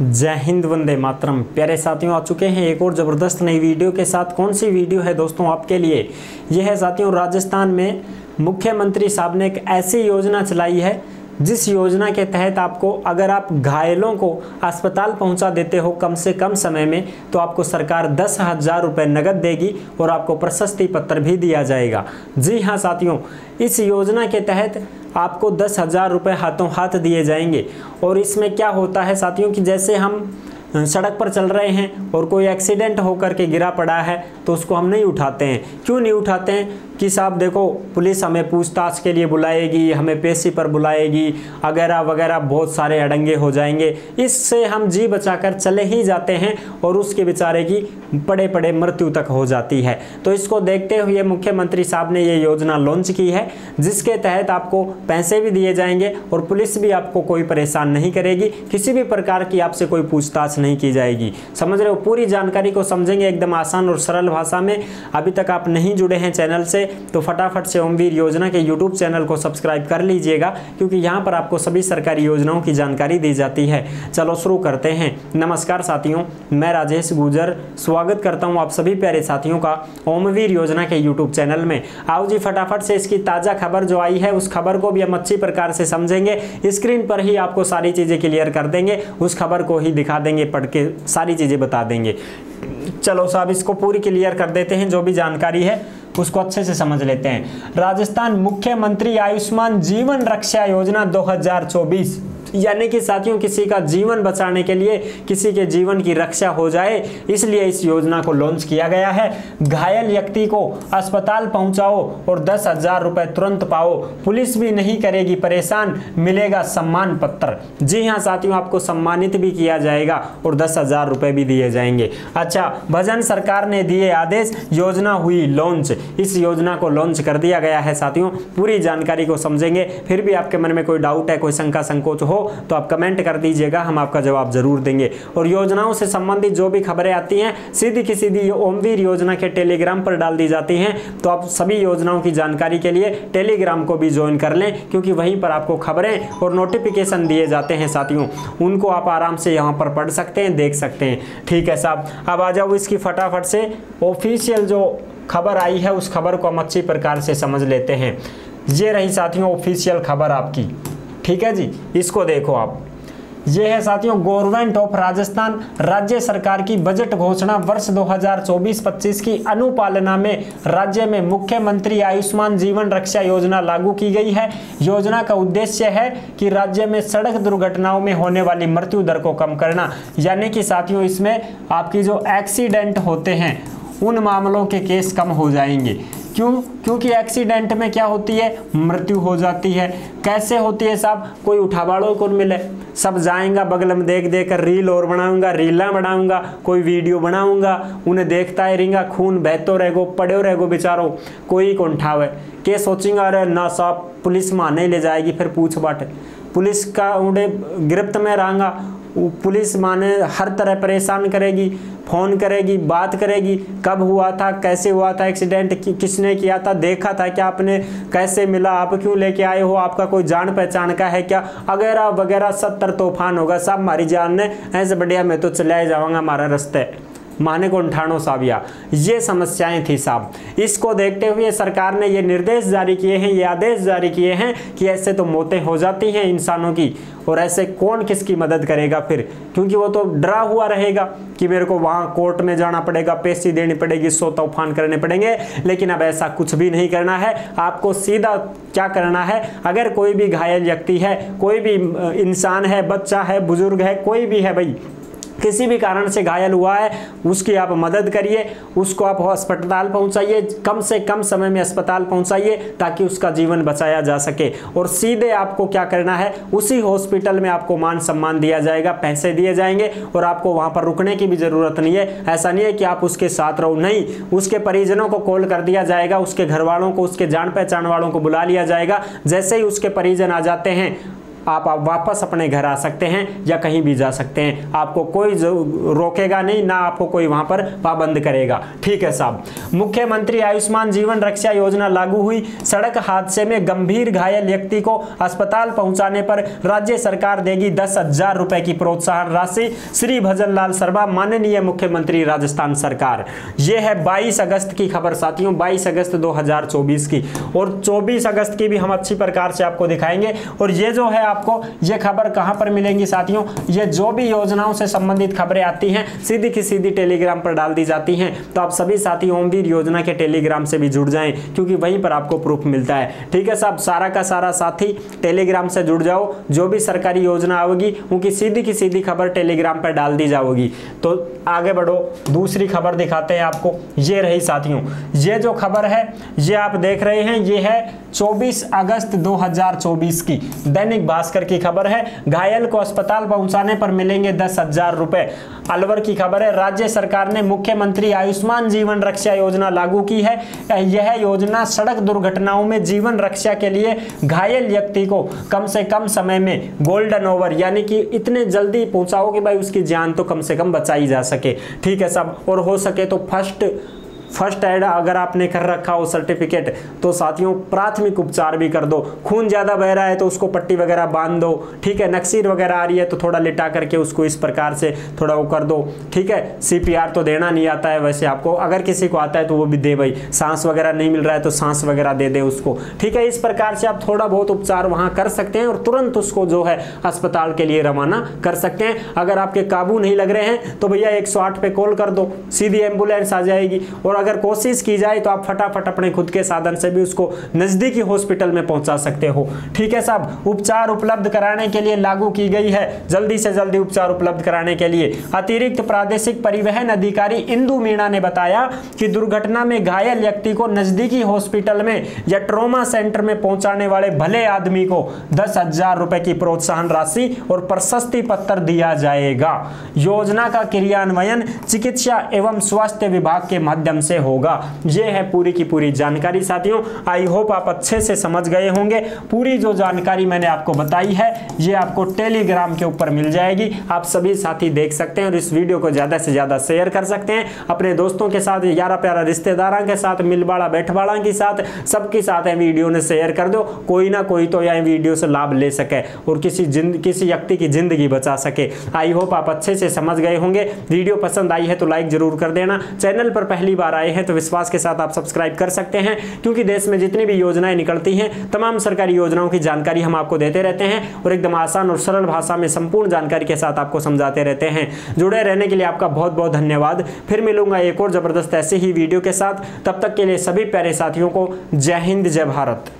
जय हिंद, वंदे मातरम। प्यारे साथियों, आ चुके हैं एक और ज़बरदस्त नई वीडियो के साथ। कौन सी वीडियो है दोस्तों आपके लिए? यह है साथियों, राजस्थान में मुख्यमंत्री साहब ने एक ऐसी योजना चलाई है जिस योजना के तहत आपको, अगर आप घायलों को अस्पताल पहुँचा देते हो कम से कम समय में तो आपको सरकार दस हज़ार रुपये नकद देगी और आपको प्रशस्ति पत्र भी दिया जाएगा। जी हाँ साथियों, इस योजना के तहत आपको दस हज़ार रुपये हाथों हाथ दिए जाएँगे। और इसमें क्या होता है साथियों कि जैसे हम सड़क पर चल रहे हैं और कोई एक्सीडेंट होकर के गिरा पड़ा है तो उसको हम नहीं उठाते हैं। क्यों नहीं उठाते हैं? कि साहब देखो, पुलिस हमें पूछताछ के लिए बुलाएगी, हमें पेशी पर बुलाएगी वगैरह वगैरह बहुत सारे अड़ंगे हो जाएँगे। इससे हम जी बचाकर चले ही जाते हैं और उसके बेचारे की बड़े बड़े मृत्यु तक हो जाती है। तो इसको देखते हुए मुख्यमंत्री साहब ने ये योजना लॉन्च की है, जिसके तहत आपको पैसे भी दिए जाएँगे और पुलिस भी आपको कोई परेशान नहीं करेगी। किसी भी प्रकार की आपसे कोई पूछताछ नहीं की जाएगी। समझ रहे हो? पूरी जानकारी को समझेंगे एकदम आसान और सरल भाषा में। अभी तक आप नहीं जुड़े हैं चैनल से तो फटाफट से ओमवीर योजना के यूट्यूब चैनल को सब्सक्राइब कर लीजिएगा, क्योंकि यहाँ पर आपको सभी सरकारी योजनाओं की जानकारी दी जाती है। चलो शुरू करते हैं। नमस्कार साथियों, मैं राजेश गुजर। स्वागत करता हूँ आप सभी प्यारे साथियों का ओमवीर योजना के यूट्यूब चैनल में। आओ जी, फटाफट से इसकी ताज़ा खबर जो आई है, उस खबर को भी हम अच्छी प्रकार से समझेंगे। स्क्रीन पर ही आपको सारी चीज़ें क्लियर कर देंगे, उस खबर को ही दिखा देंगे। पढ़ के सारी चीज़ें बता देंगे। चलो साहब, इसको पूरी क्लियर कर देते हैं, जो भी जानकारी है, उसको अच्छे से समझ लेते हैं। राजस्थान मुख्यमंत्री आयुष्मान जीवन रक्षा योजना 2024 यानी कि साथियों, किसी का जीवन बचाने के लिए किसी के जीवन की रक्षा हो जाए, इसलिए इस योजना को लॉन्च किया गया है। घायल व्यक्ति को अस्पताल पहुंचाओ और दस हज़ार रुपए तुरंत पाओ। पुलिस भी नहीं करेगी परेशान, मिलेगा सम्मान पत्र। जी हाँ साथियों, आपको सम्मानित भी किया जाएगा और दस हज़ार रुपए भी दिए जाएँगे। अच्छा भजन सरकार ने दिए आदेश, योजना हुई लॉन्च इस योजना को लॉन्च कर दिया गया है, साथियों। पूरी जानकारी को समझेंगे, फिर भी आपके मन में कोई डाउट है, कोई शंका संकोच हो तो आप कमेंट कर दीजिएगा, हम आपका जवाब ज़रूर देंगे। और योजनाओं से संबंधित जो भी खबरें आती हैं, सीधी की सीधी ओमवीर योजना के टेलीग्राम पर डाल दी जाती हैं। तो आप सभी योजनाओं की जानकारी के लिए टेलीग्राम को भी ज्वाइन कर लें, क्योंकि वहीं पर आपको खबरें और नोटिफिकेशन दिए जाते हैं साथियों। उनको आप आराम से यहाँ पर पढ़ सकते हैं, देख सकते हैं। ठीक है साहब, अब आ जाओ इसकी फटाफट से। ऑफिशियल जो खबर आई है, उस खबर को हम अच्छी प्रकार से समझ लेते हैं। ये रही साथियों ऑफिशियल खबर आपकी। ठीक है जी? इसको देखो आप। ये है साथियों गवर्नमेंट ऑफ़ राजस्थान राज्य सरकार की बजट घोषणा वर्ष 2024-25 की अनुपालना में राज्य में मुख्यमंत्री आयुष्मान जीवन रक्षा योजना लागू की गई है। योजना का उद्देश्य है कि राज्य में सड़क दुर्घटनाओं में होने वाली मृत्यु दर को कम करना। यानी कि साथियों, इसमें आपकी जो एक्सीडेंट होते हैं, उन मामलों के केस कम हो जाएँगे। क्यों? क्योंकि एक्सीडेंट में क्या होती है? मृत्यु हो जाती है। कैसे होती है साहब? कोई उठावाड़ों को मिले। सब जाएँगा बगल में देख देख कर रील और बनाऊँगा, रीला बनाऊँगा, कोई वीडियो बनाऊँगा, उन्हें देखता ही रहेगा, खून बहतो रहेगो, पड़े रहेगो बेचारो। कोई कौन ठावे? के सोचेंगे, अरे ना साहब, पुलिस माने ले जाएगी, फिर पूछ बाट। पुलिस का उन्हें गिरफ्त में रहेगा पुलिस माने हर तरह परेशान करेगी फ़ोन करेगी बात करेगी कब हुआ था कैसे हुआ था एक्सीडेंट कि, किसने किया था देखा था क्या आपने कैसे मिला आप क्यों लेके आए हो आपका कोई जान पहचान का है क्या? वगैरह वगैरह सत्तर तूफ़ान होगा सब हमारी जान ने ऐसे बढ़िया मैं तो चलाए जाऊँगा हमारा रस्ते। माने को अंठानो साबिया ये। समस्याएँ थी साहब। इसको देखते हुए सरकार ने ये निर्देश जारी किए हैं, ये आदेश जारी किए हैं कि ऐसे तो मौतें हो जाती हैं इंसानों की, और ऐसे कौन किसकी मदद करेगा फिर? क्योंकि वो तो डरा हुआ रहेगा कि मेरे को वहाँ कोर्ट में जाना पड़ेगा, पेशी देनी पड़ेगी, सो तूफ़ान करने पड़ेंगे, लेकिन अब ऐसा कुछ भी नहीं करना है। आपको सीधा क्या करना है? अगर कोई भी घायल व्यक्ति है, कोई भी इंसान है, बच्चा है, बुज़ुर्ग है, कोई भी है भाई किसी भी कारण से घायल हुआ है, उसकी आप मदद करिए, उसको आप अस्पताल पहुंचाइए, कम से कम समय में अस्पताल पहुंचाइए ताकि उसका जीवन बचाया जा सके। और सीधे आपको क्या करना है, उसी हॉस्पिटल में आपको मान सम्मान दिया जाएगा, पैसे दिए जाएँगे और आपको वहाँ पर रुकने की भी ज़रूरत नहीं है। ऐसा नहीं है कि आप उसके साथ रहो, नहीं, उसके परिजनों को कॉल कर दिया जाएगा, उसके घर वालों को, उसके जान पहचान वालों को बुला लिया जाएगा। जैसे ही उसके परिजन आ जाते हैं आप, आप वापस अपने घर आ सकते हैं या कहीं भी जा सकते हैं। आपको कोई रोकेगा नहीं ना आपको कोई वहाँ पर पाबंद करेगा। ठीक है साहब। मुख्यमंत्री आयुष्मान जीवन रक्षा योजना लागू हुई। सड़क हादसे में गंभीर घायल व्यक्ति को अस्पताल पहुँचाने पर राज्य सरकार देगी दस हज़ार रुपए की प्रोत्साहन राशि। श्री भजन लाल शर्मा माननीय मुख्यमंत्री राजस्थान सरकार। यह है 22 अगस्त की खबर साथियों 22 अगस्त 2024 की। और 24 अगस्त की भी हम अच्छी प्रकार से आपको दिखाएँगे। और ये जो है आपको ये खबर कहाँ पर मिलेंगी साथियों? ये जो भी योजनाओं से संबंधित खबरें आती हैं, सीधी की सीधी टेलीग्राम पर डाल दी जाती हैं। तो आप सभी साथी ओमवीर योजना के टेलीग्राम से भी जुड़ जाएँ, क्योंकि वहीं पर आपको प्रूफ मिलता है। ठीक है साहब सारा का सारा साथी टेलीग्राम से जुड़ जाओ। जो भी सरकारी योजना आएगी उनकी सीधी की सीधी खबर टेलीग्राम पर डाल दी जाओगी। तो आगे बढ़ो, दूसरी खबर दिखाते हैं आपको। ये रही साथियों, ये जो खबर है, ये आप देख रहे हैं, ये है 24 अगस्त 2024 की दैनिक भास्कर की खबर है, घायल को अस्पताल पहुँचाने पर मिलेंगे दस हज़ार रुपए। अलवर की खबर है, राज्य सरकार ने मुख्यमंत्री आयुष्मान जीवन रक्षा योजना लागू की है। यह योजना सड़क दुर्घटनाओं में जीवन रक्षा के लिए घायल व्यक्ति को कम से कम समय में गोल्डन ओवर यानी कि इतने जल्दी पहुंचाओ कि भाई, उसकी जान तो कम से कम बचाई जा सके। ठीक है सब, और हो सके तो फ़र्स्ट फ़र्स्ट एड अगर आपने कर रखा हो सर्टिफिकेट तो साथियों प्राथमिक उपचार भी कर दो। खून ज़्यादा बह रहा है तो उसको पट्टी वगैरह बाँध दो, ठीक है? नक्सीर वगैरह आ रही है तो थोड़ा लिटा करके उसको इस प्रकार से थोड़ा वो कर दो, ठीक है? सीपीआर तो देना नहीं आता है वैसे आपको। अगर किसी को आता है तो वो भी दे भाई। सांस वगैरह नहीं मिल रहा है तो सांस वगैरह दे दे उसको, ठीक है? इस प्रकार से आप थोड़ा बहुत उपचार वहाँ कर सकते हैं और तुरंत उसको जो है अस्पताल के लिए रवाना कर सकते हैं। अगर आपके काबू नहीं लग रहे हैं तो भैया एक सौ आठ पे कॉल कर दो। सीधी एंबुलेंस आ जाएगी और अगर कोशिश की जाए तो आप फटाफट अपने खुद के साधन से भी उसको नजदीकी हॉस्पिटल में पहुँचा सकते हो। ठीक है साहब, उपचार उपलब्ध कराने के लिए लागू की गई है। जल्दी से जल्दी उपचार उपलब्ध कराने के लिए। अतिरिक्त प्रादेशिक परिवहन अधिकारी इंदु मीणा ने बताया कि दुर्घटना में घायल व्यक्ति को नजदीकी हॉस्पिटल में या ट्रोमा सेंटर में पहुँचाने वाले भले आदमी को दस हज़ार रुपए की प्रोत्साहन राशि और प्रशस्ति पत्र दिया जाएगा। योजना का क्रियान्वयन चिकित्सा एवं स्वास्थ्य विभाग के माध्यम से होगा। ये है पूरी की पूरी जानकारी। साथियों आई होप आप अच्छे से समझ गए होंगे। पूरी जो जानकारी मैंने आपको बताई है, ये आपको टेलीग्राम के ऊपर मिल जाएगी। आप सभी साथी देख सकते हैं और इस वीडियो को ज़्यादा से ज़्यादा शेयर कर सकते हैं। अपने दोस्तों के साथ यारा प्यारा रिश्तेदारों के साथ मिलबाड़ा बैठबाड़ा के साथ, सबके साथ वीडियो ने शेयर कर दो। कोई ना कोई तो यह वीडियो से लाभ ले सके और किसी किसी व्यक्ति की ज़िंदगी बचा सके। आई होप आप अच्छे से समझ गए होंगे। वीडियो पसंद आई है तो लाइक ज़रूर कर देना। चैनल पर पहली बार आए हैं तो विश्वास के साथ आप सब्सक्राइब कर सकते हैं, क्योंकि देश में जितनी भी योजनाएँ निकलती हैं, तमाम सरकारी योजनाओं की जानकारी हम आपको देते रहते हैं और एकदम आसान और सरल भाषा में संपूर्ण जानकारी के साथ आपको समझाते रहते हैं। जुड़े रहने के लिए आपका बहुत बहुत धन्यवाद। फिर मिलूँगा एक और ज़बरदस्त ऐसे ही वीडियो के साथ। तब तक के लिए सभी प्यारे साथियों को जय हिंद, जय भारत।